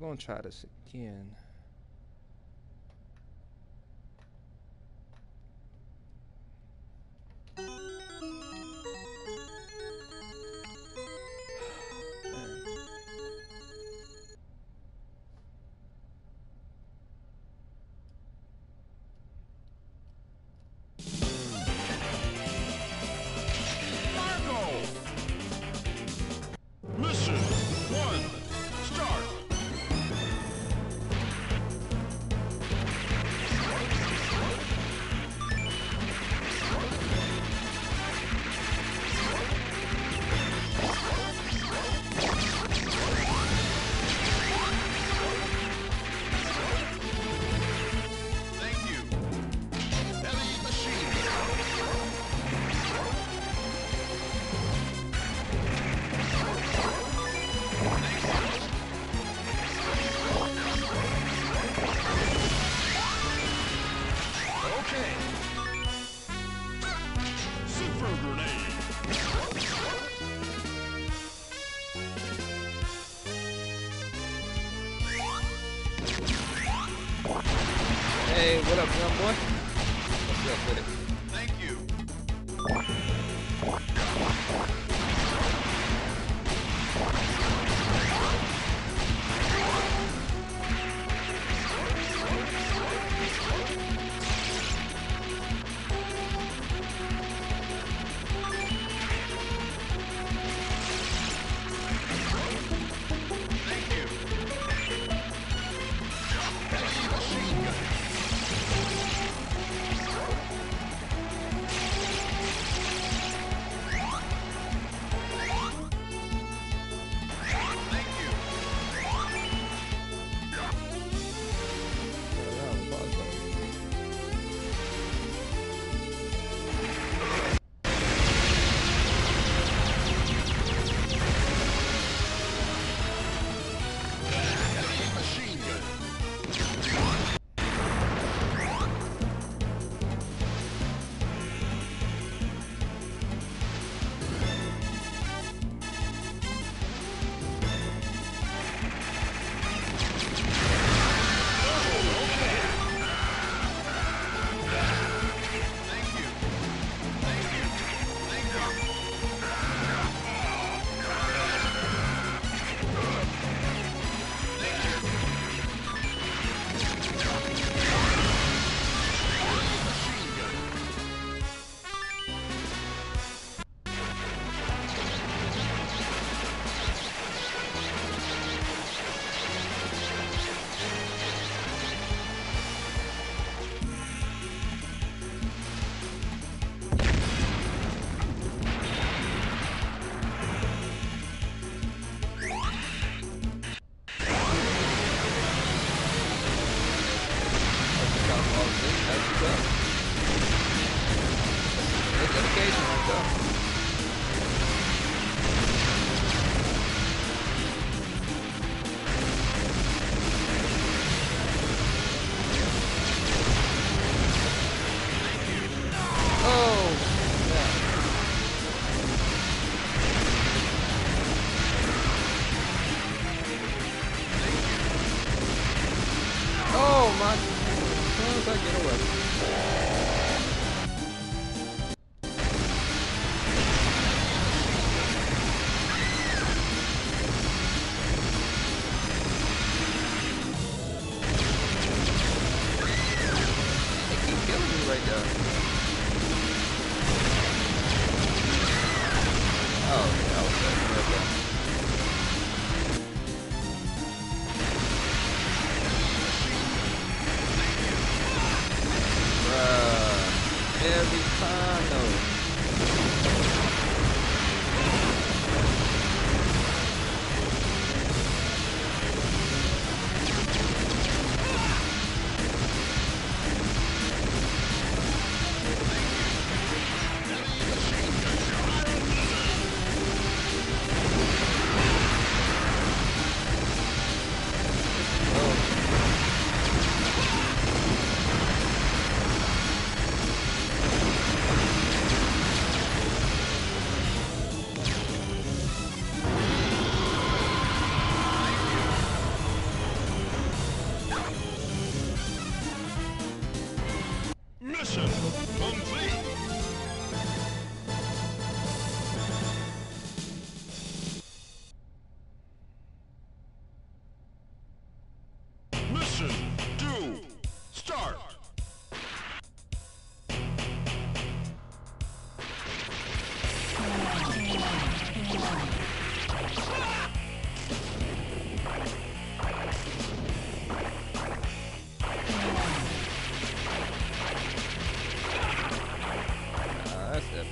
we're gonna try this again. Hey, what up, young boy?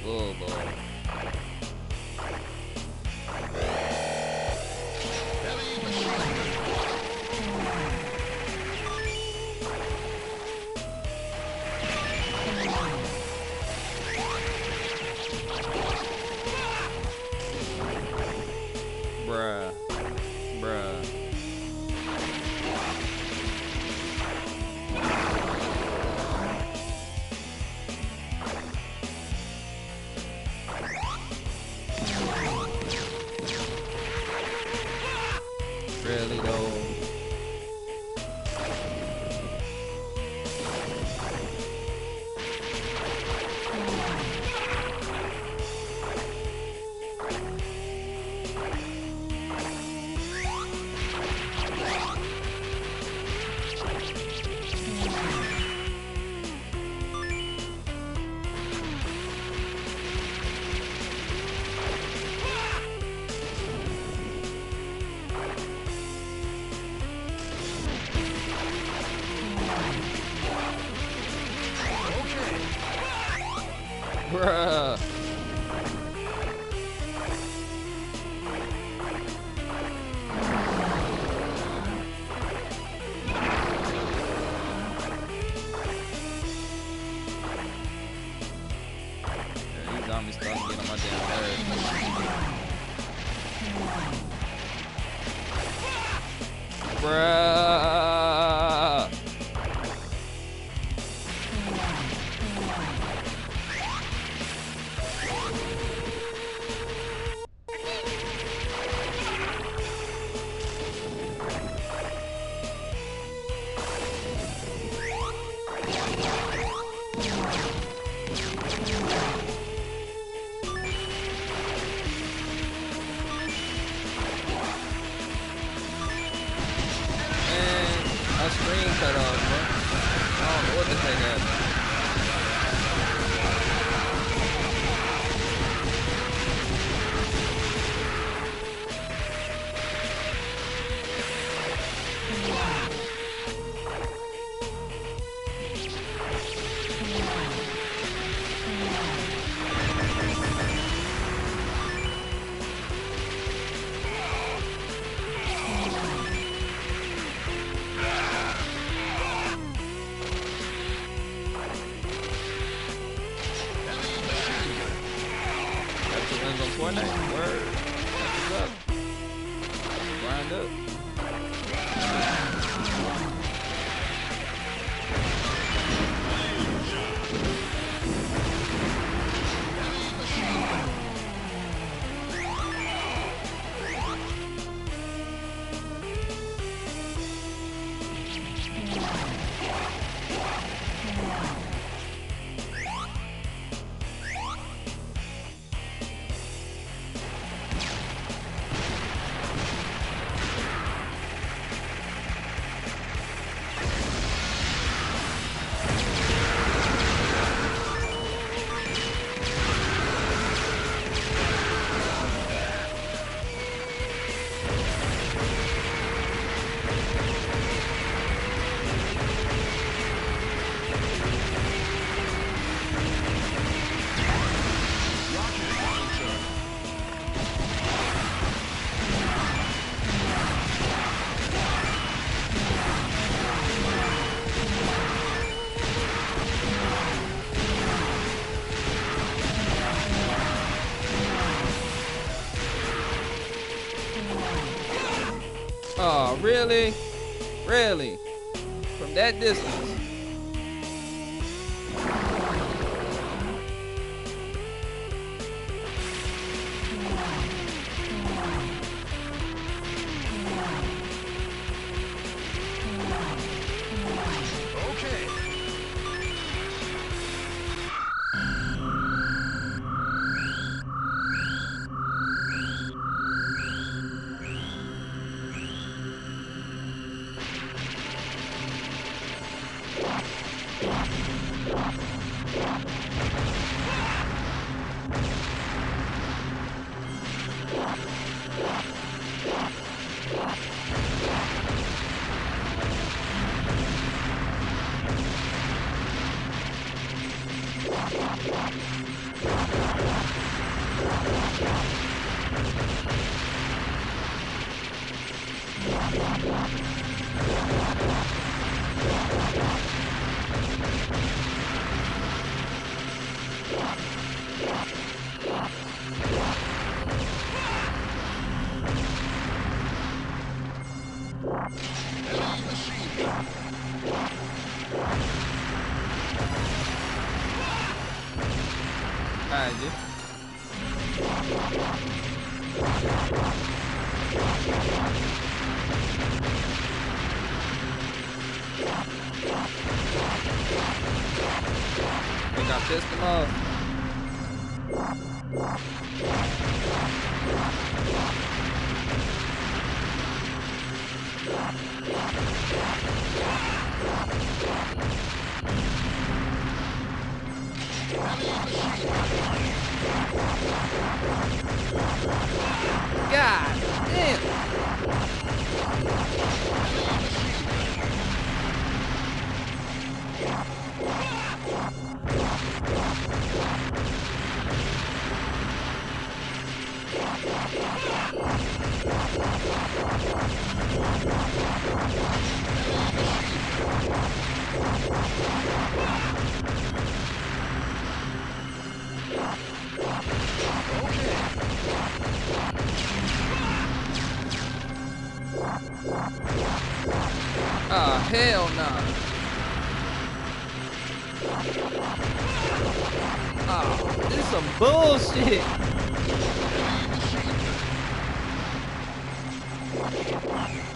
Ah, that's Really? From that distance? Oh, this is some bullshit. Thank you.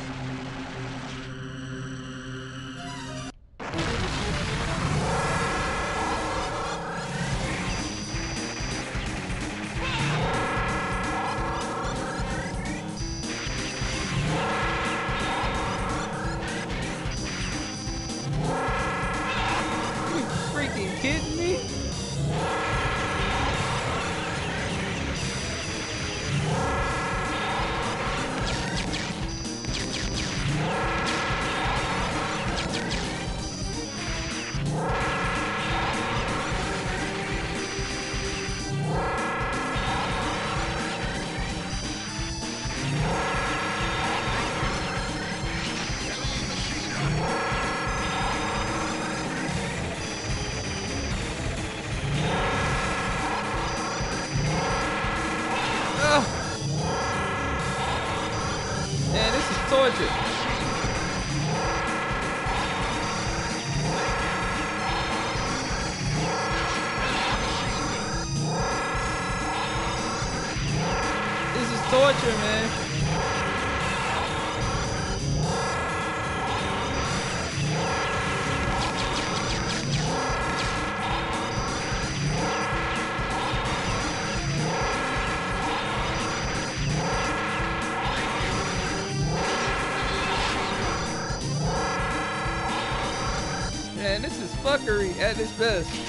at his best.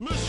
Machine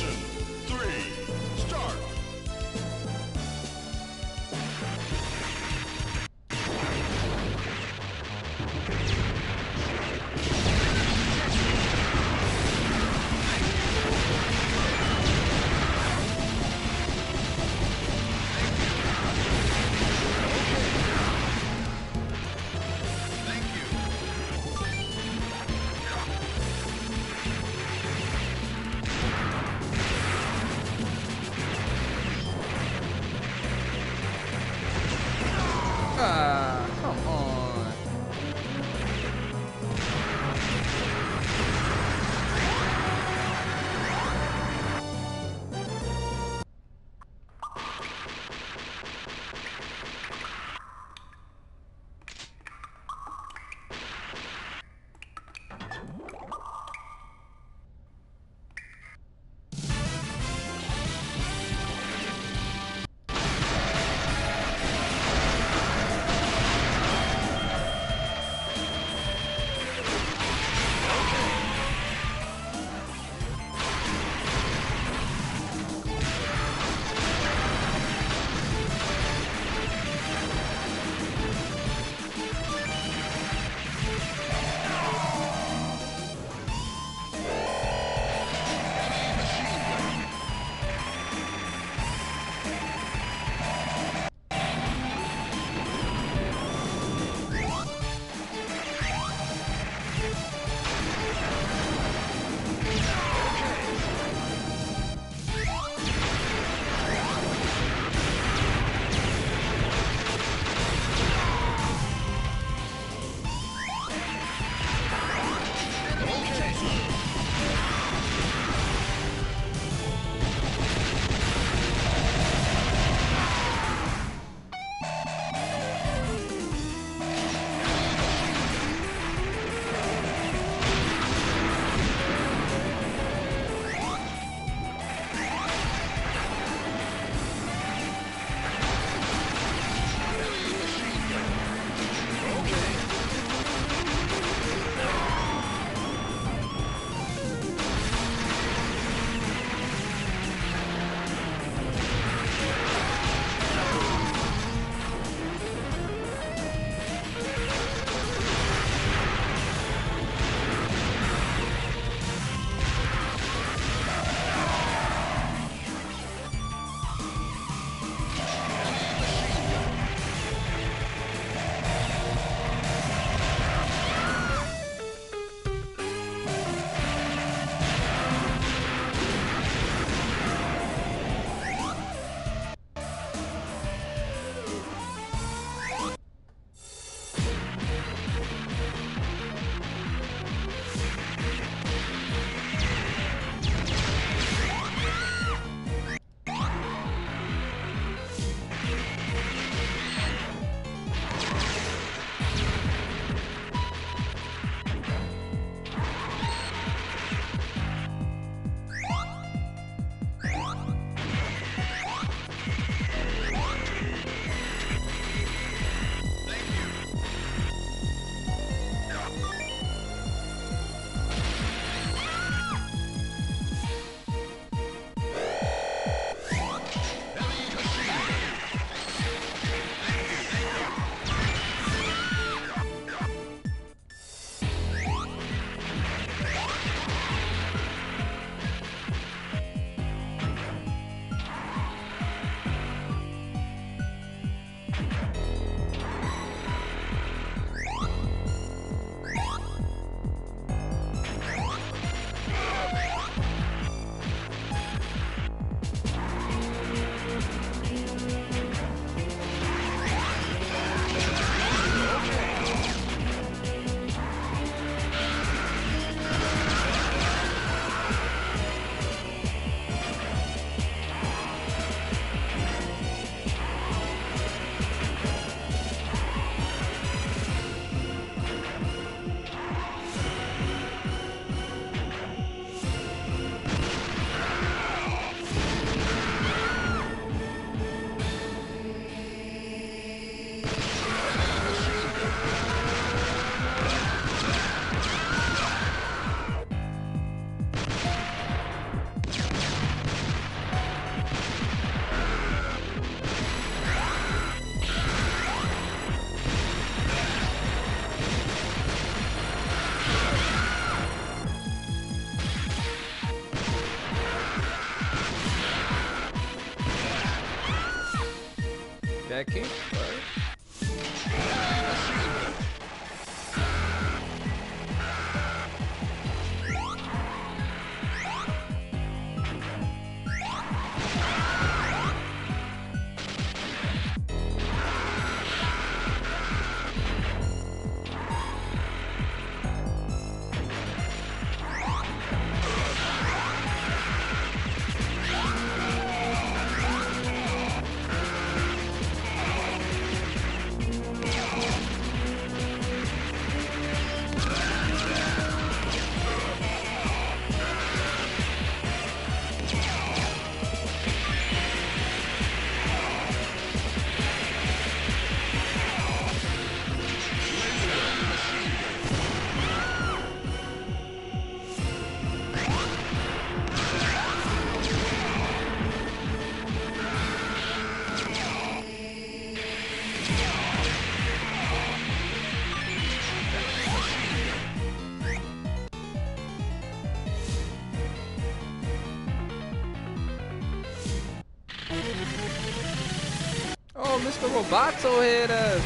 Mr. Roboto hit us.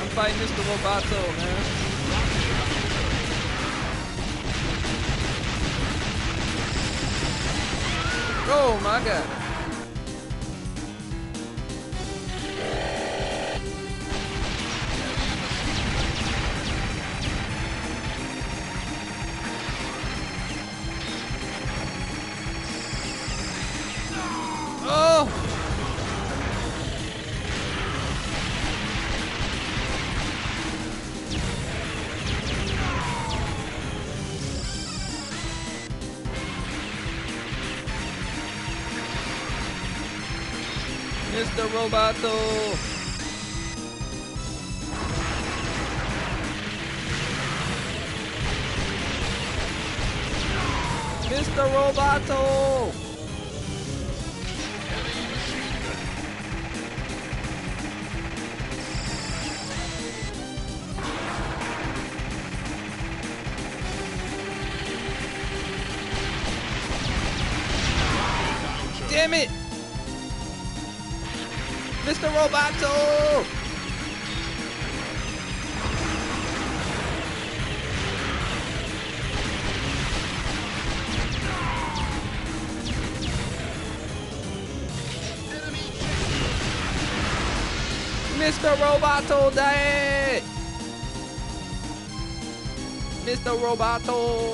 I'm fighting Mr. Roboto, man. Oh my god. Roboto.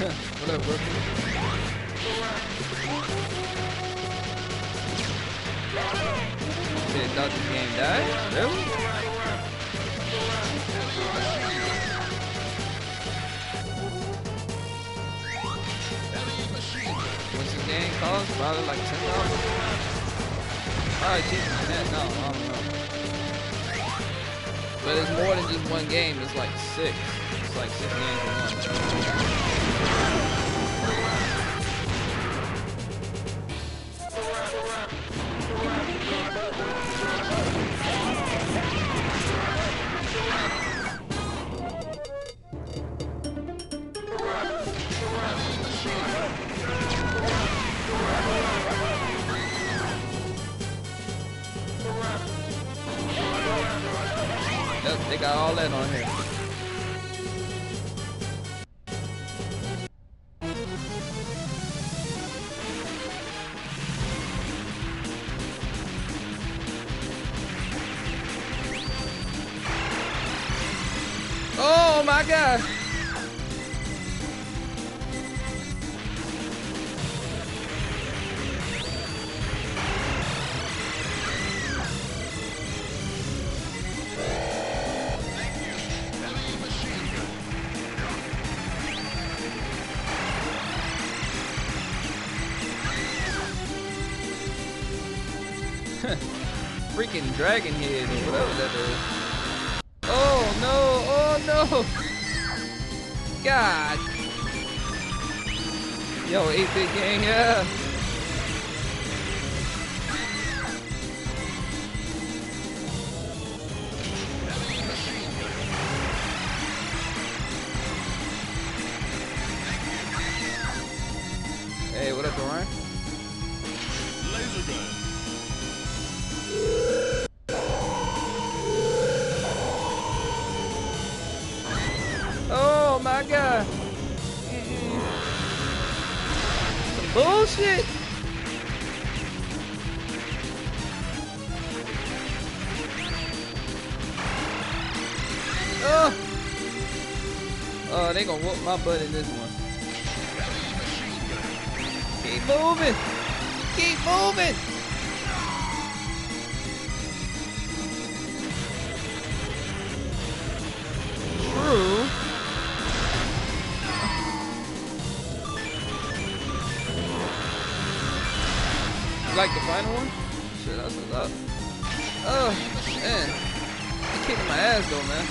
What up, Brooklyn? Shit, thought the game died? Really? What's the game cost? Probably like ten dollars. Probably cheaper than. No, I don't know. But it's more than just one game. It's like six. It's like six games in one. They got all that on here. Dragon Oh, bullshit. Oh. Oh, they gonna whoop my butt in this one. Keep moving. Keep moving. True. Like the final one? Shit, that's what's up. Oh, man. He kicking my ass though, man.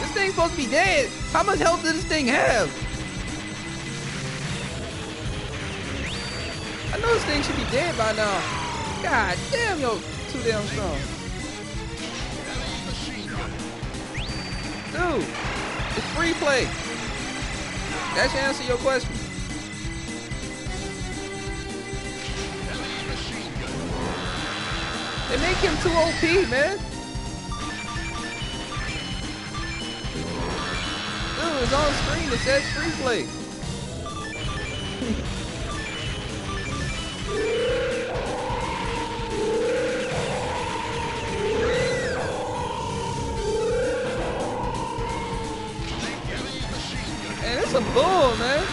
This thing's supposed to be dead. How much health does this thing have? I know this thing should be dead by now. God damn, yo, too damn strong. Dude, it's free play. That should answer your question. They make him too OP, man. Dude, it's on screen. It says free play. Man, this some bull, man.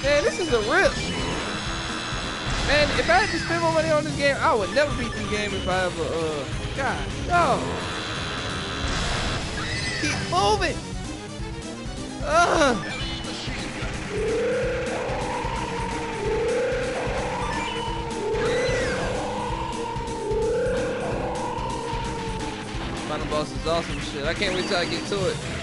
Man, this is a rip. Man, if I had to spend more money on this game, I would never beat this game if I ever, uh, God, no. Keep moving. Ugh. Final boss is awesome shit. I can't wait till I get to it.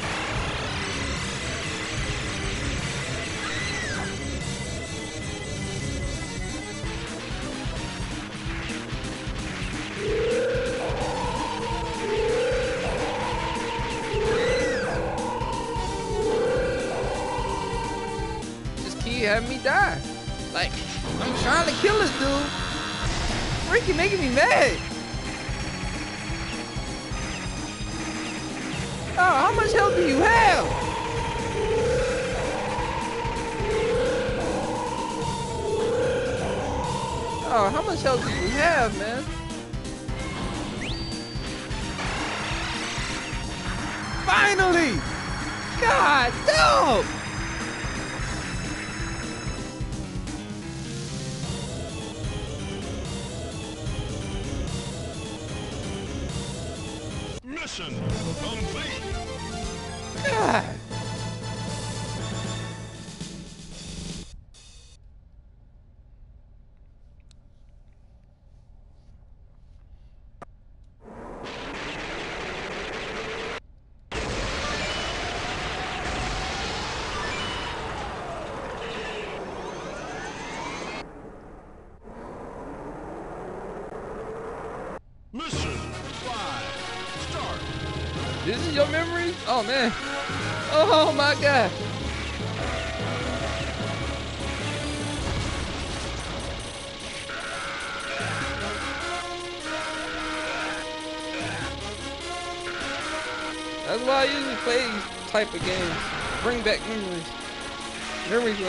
Having me die. Like, I'm trying to kill this dude. Freaking making me mad. Oh, how much health do you have? Oh, how much health do you have, man? Finally! God, no!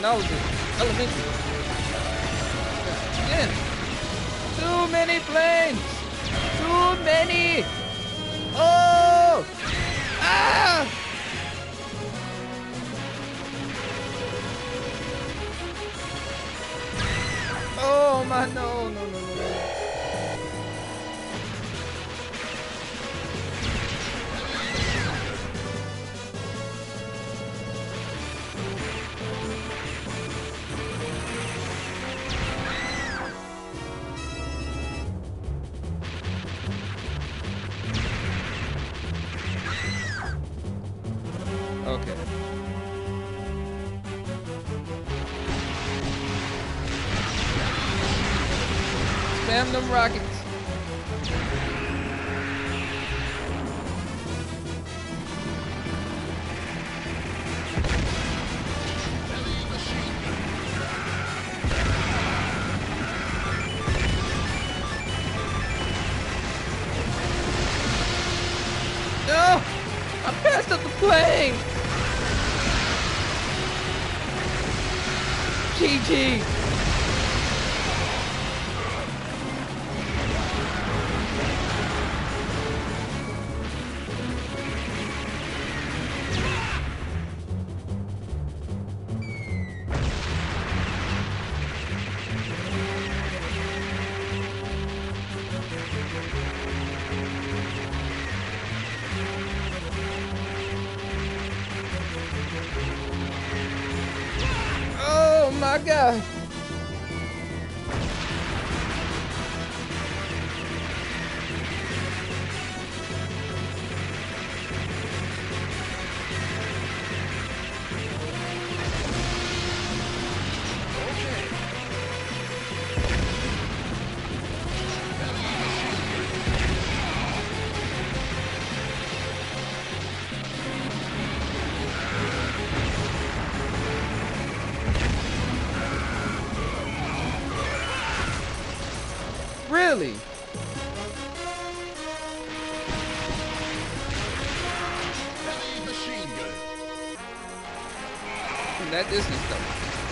Memories when I was Okay. Spam them rockets.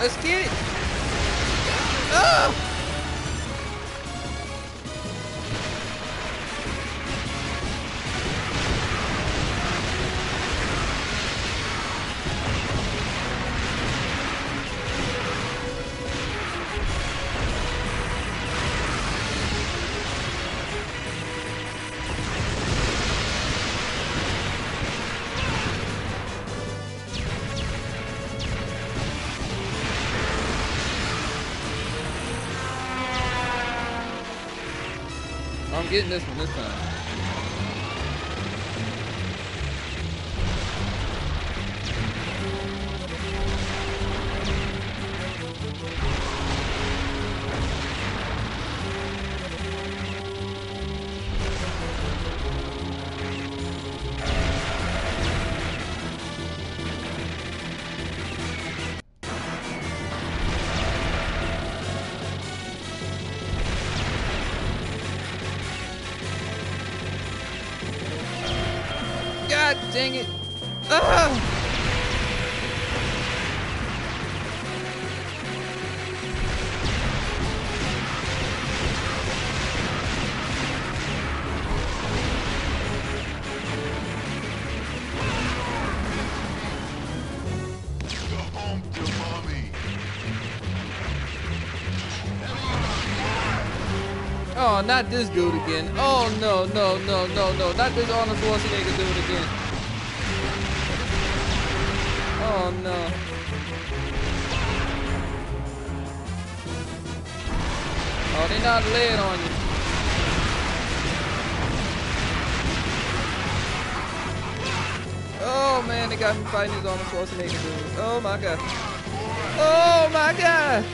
Let's get it! I'm getting this one this time. Not this dude again. Oh no, no, no, no, no. Not this Arnold Schwarzenegger dude again. Oh no. Oh, they not laying on you. Oh man, they got me fighting this Arnold Schwarzenegger dude. Oh my god. Oh my god.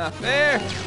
Not fair. Eh.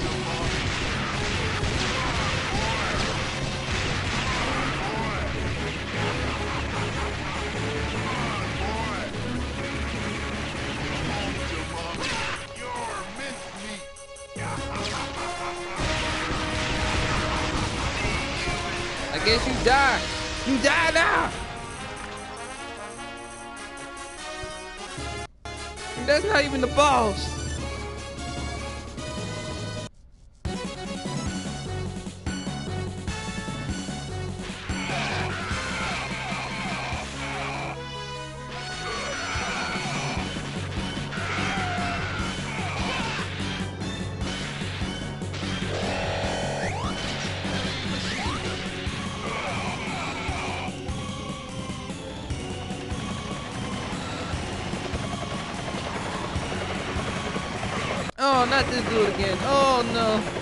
This dude again. Oh no.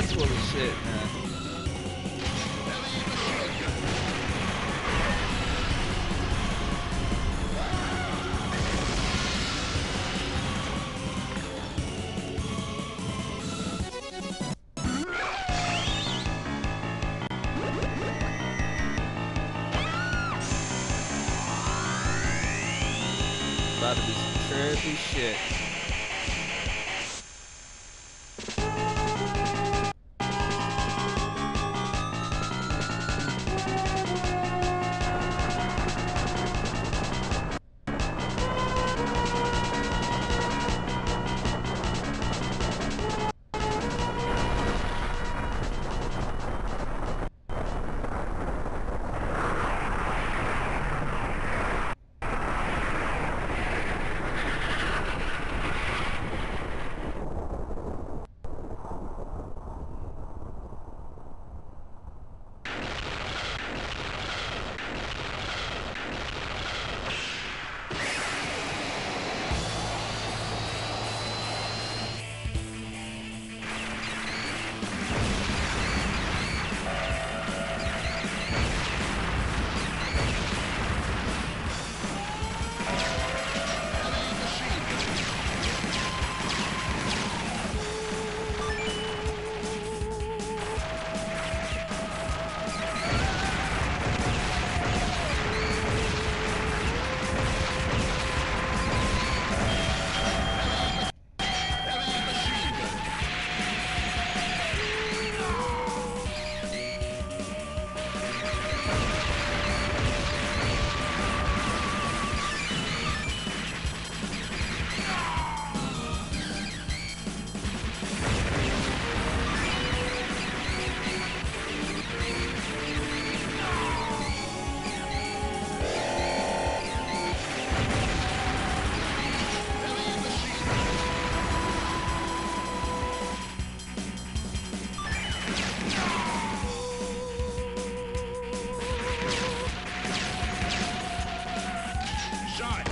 That's full of shit, man. About to be some trippy shit. Some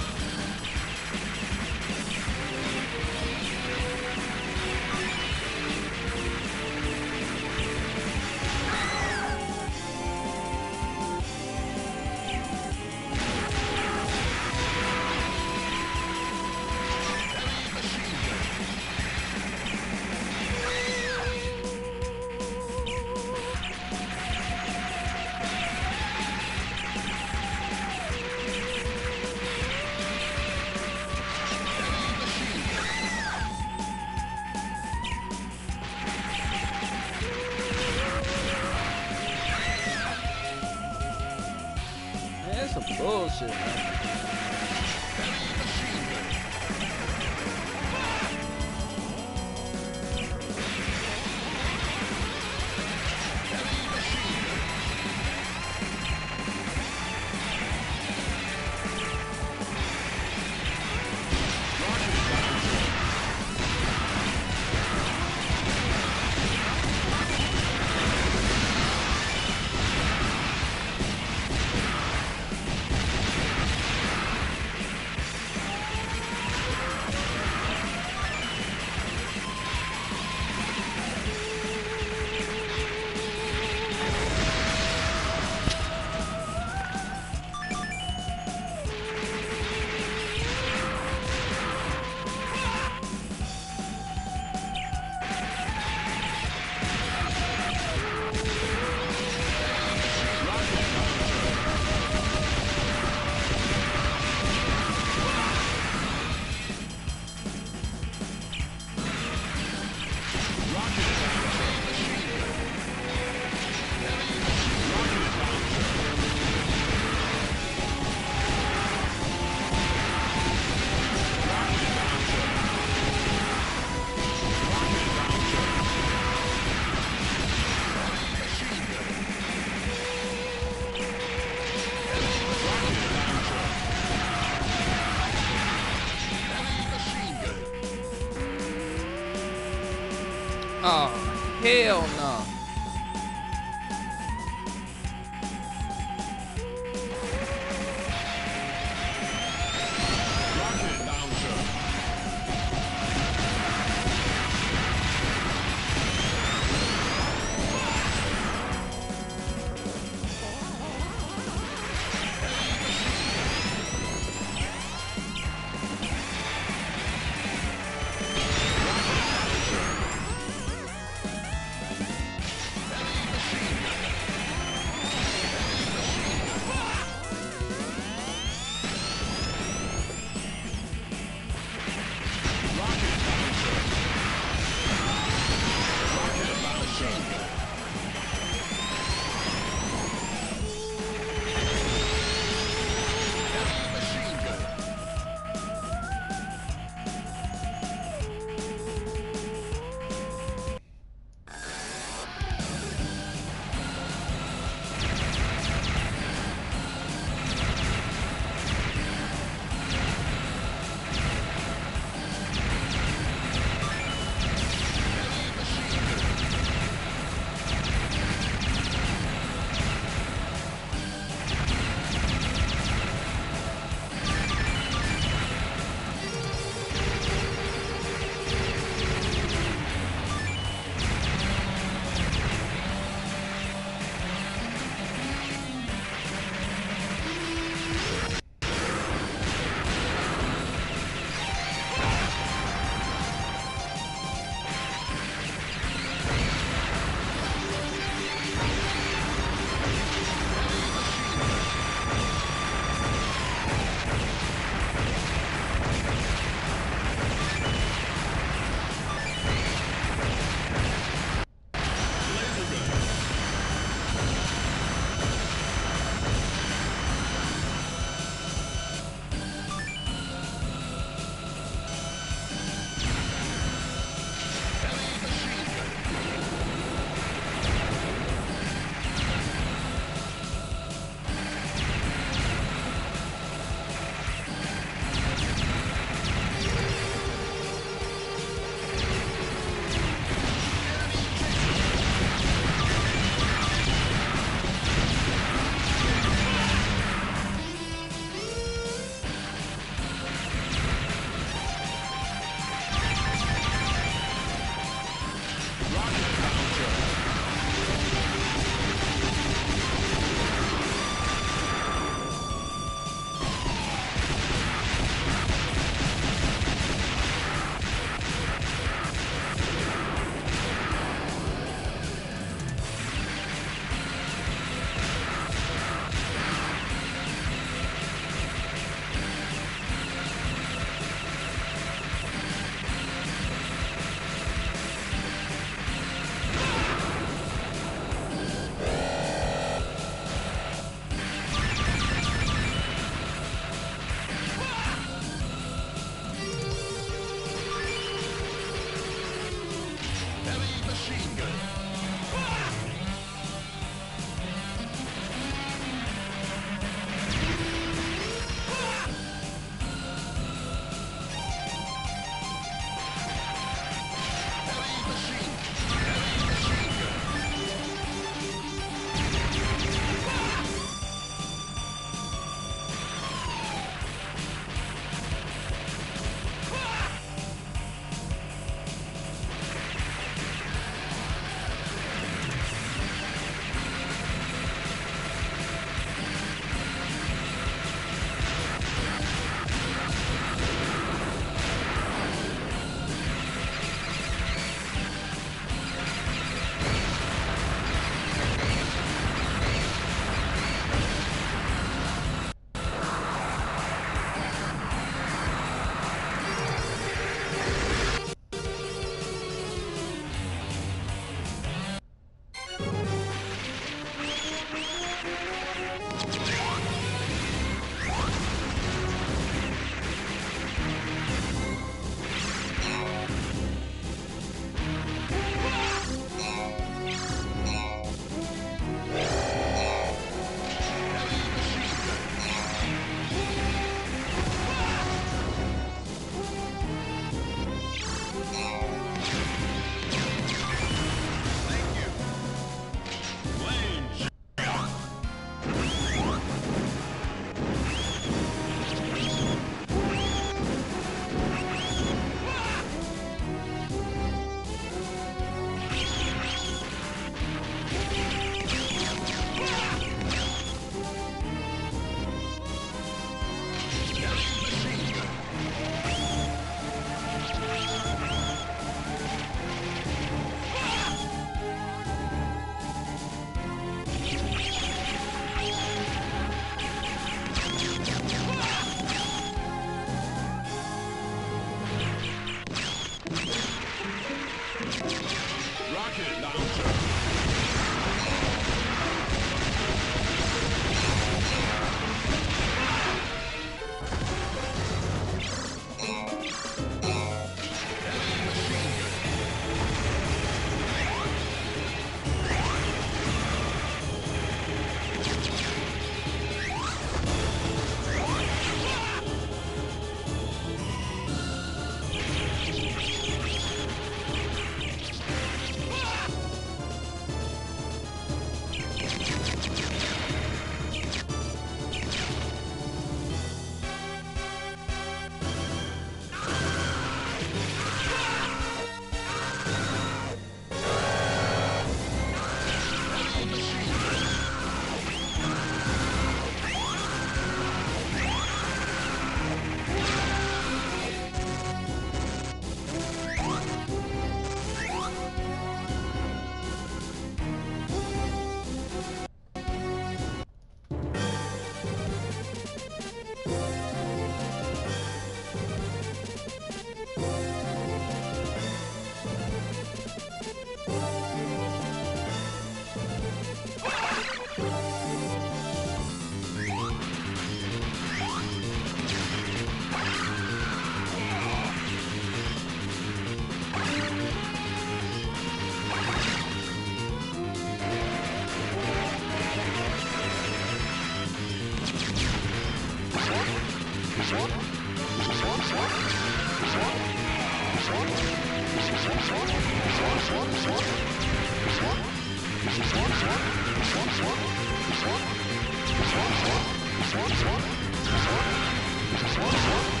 Heavy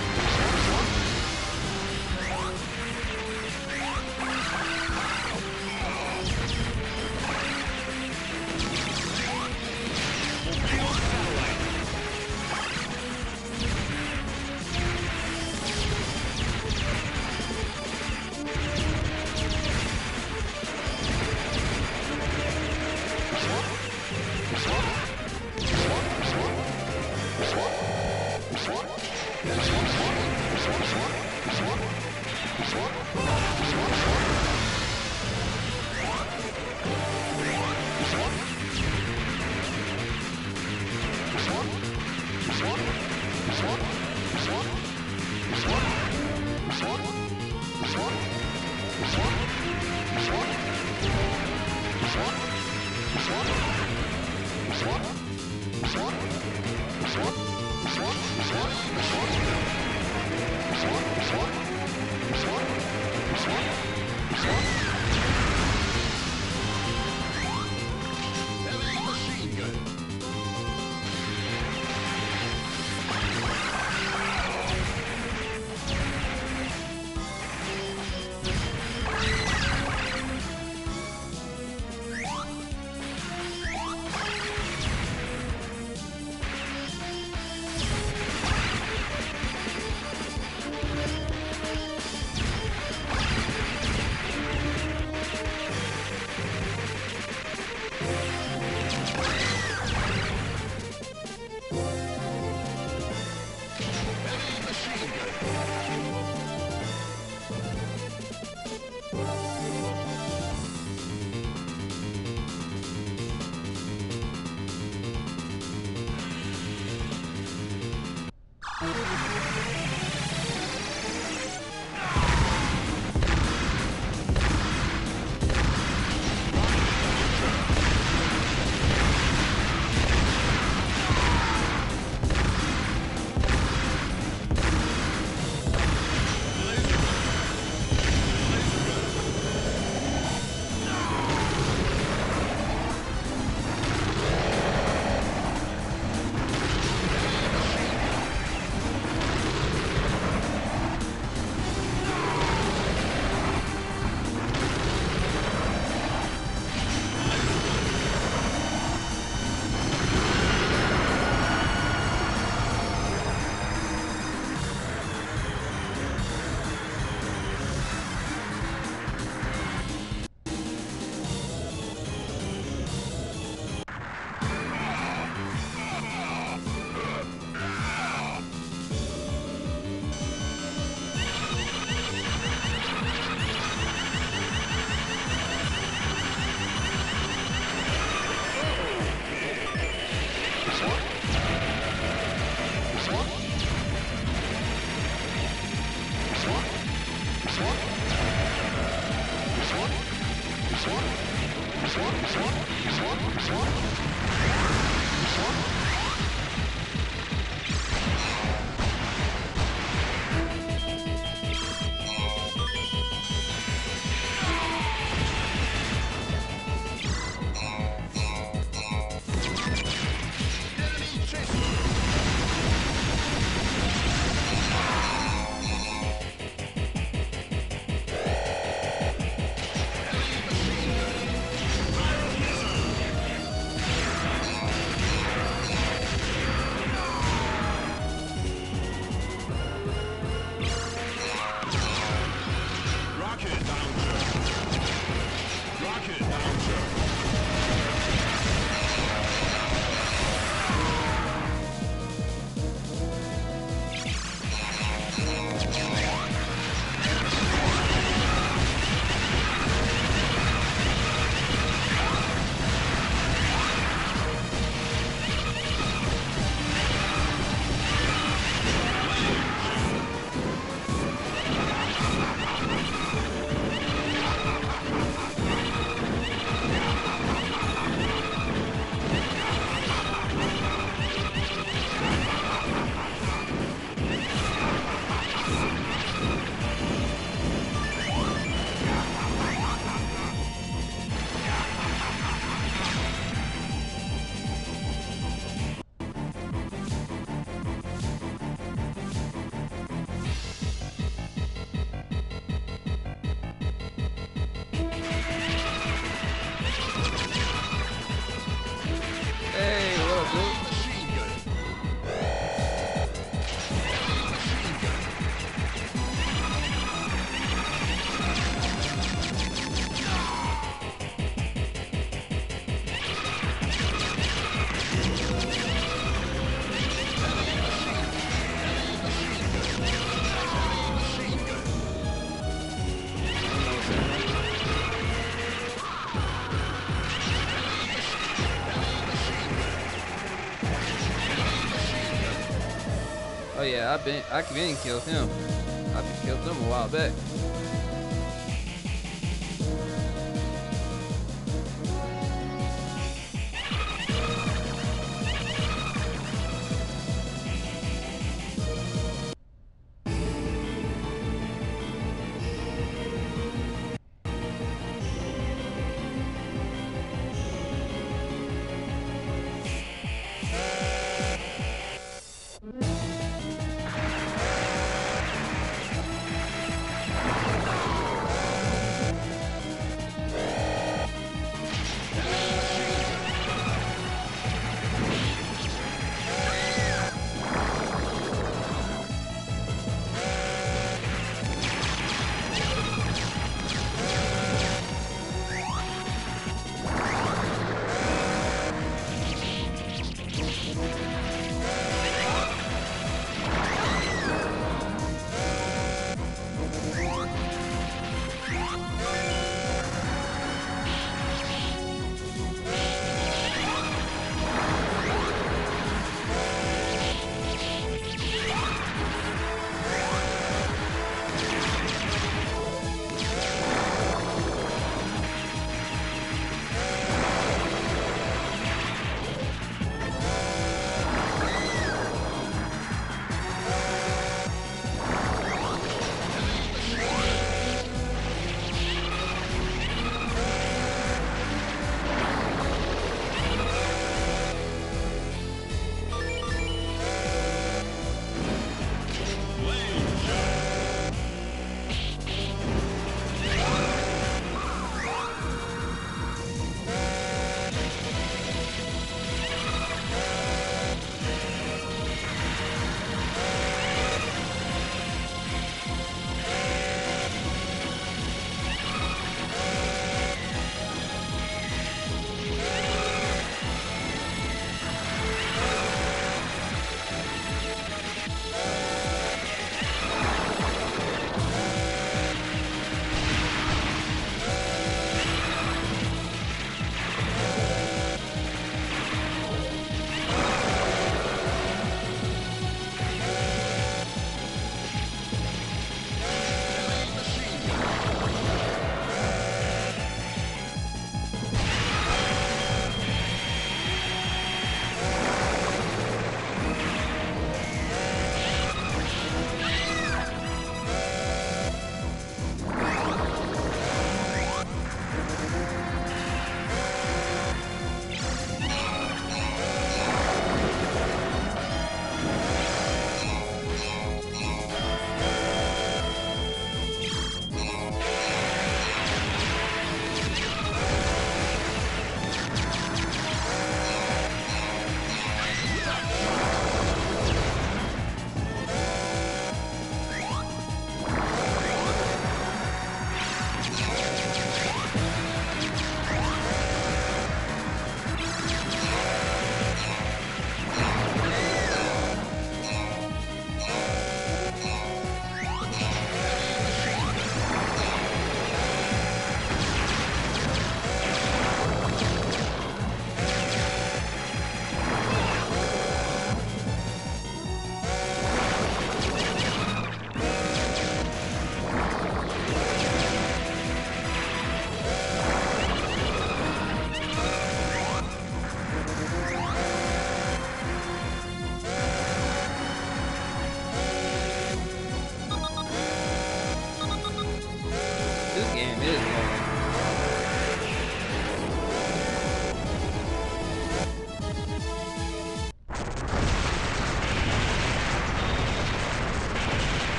I've been I been killed him. I've been killed him a while back.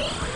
Heavy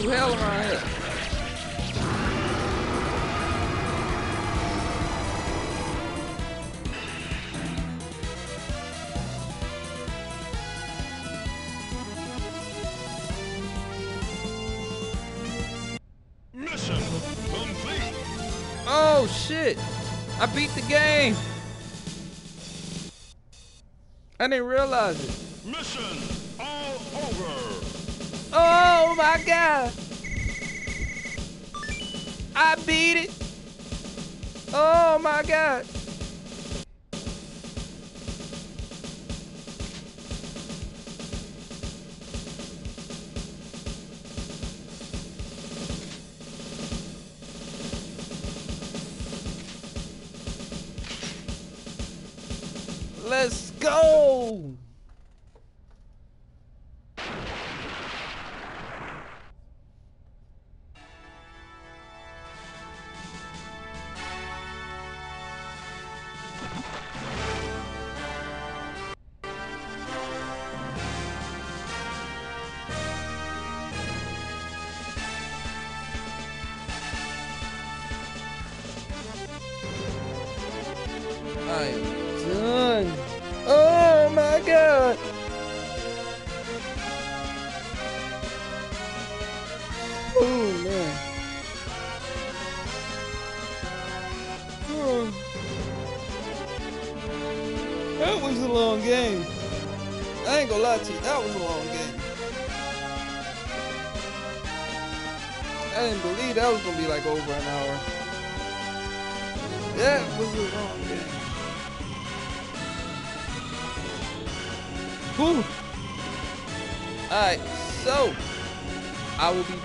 Going through hell around here. Mission complete. Oh shit! I beat the game. I didn't realize it. Mission. Oh my god! I beat it! Oh my god!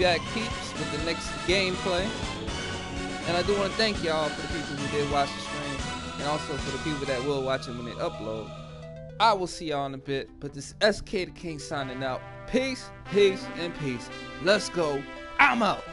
Back, peeps, with the next gameplay. And I do want to thank y'all for the people who did watch the stream, and also for the people that will watch it when it upload. I will see y'all in a bit, but this is SK the King signing out. Peace, peace, and peace. Let's go. I'm out.